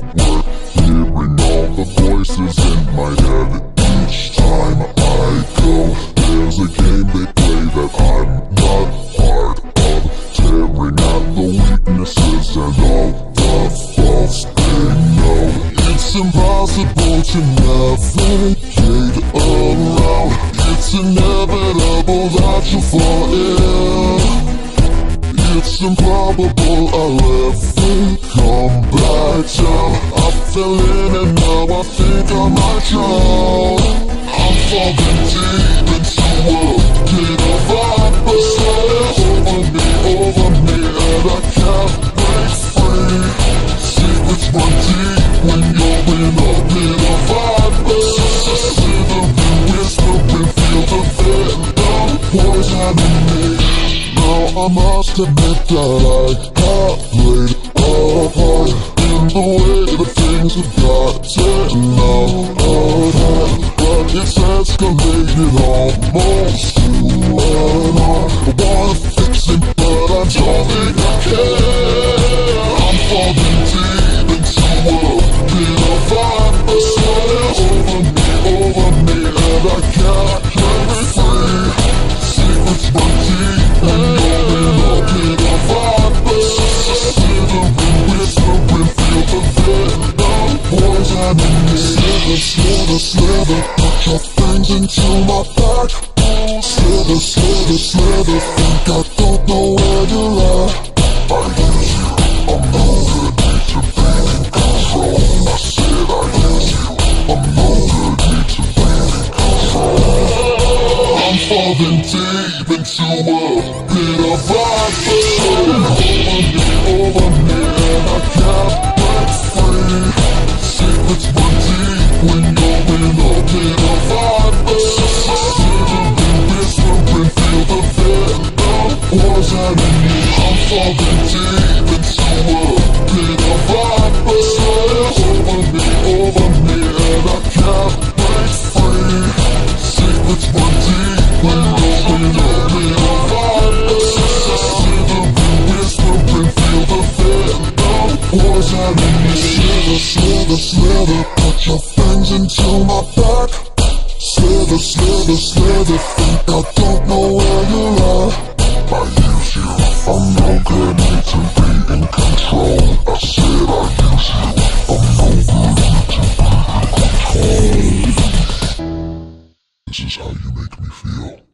Hearing all the voices in my head Each time I go There's a game they play that I'm not part of. Tearing at the weaknesses and all the faults they know. It's impossible to navigate around. It's inevitable that you fall in it's improbable I'll ever come back. I fell in and now. I think I might drown. I'm falling deep into a pit of opposite Over me, over me and I can't break free. Secrets run deep when you're in a pit of opposite Slithering, whispering, feel the venom poisoning me I must admit that I have played a part In the way that things have gotten out of hand it's escalated almost to an art I wanna fix it but I don't think I can I'm falling deep into a pit of opposite Over me, over me and I can't Put into my back Slither, slither, slither Think I don't know where you're at I use you, I'm good Need to be in control I said I use you, I'm good Need to be in control I'm falling deep into a pit of vibration Over me, over me I can't slither, slither Put your fangs into my back. Slither, slither, slither Think I don't know where you are. I use you I'm no good, need to be in control. I said I use you I'm no good, need to be in control. This is how you make me feel